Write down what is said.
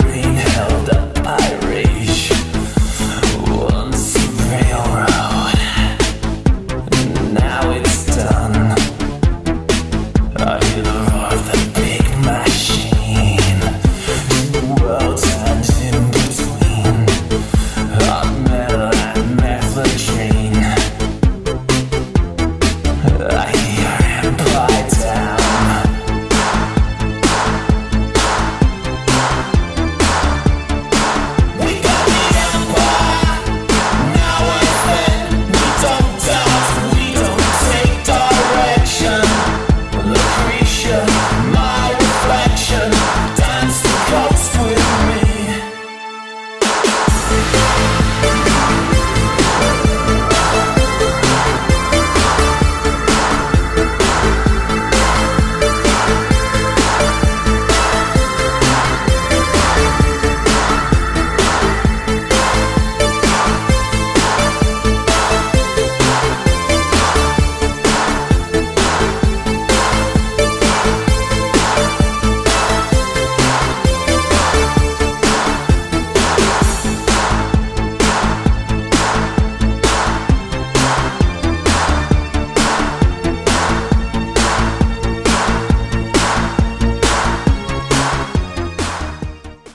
green held up.